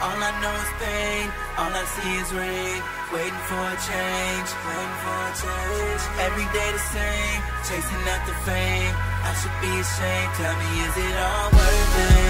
All I know is pain, all I see is rain. Waiting for a change, waiting for a change. Every day the same, chasing after fame. I should be ashamed. Tell me, is it all worth it?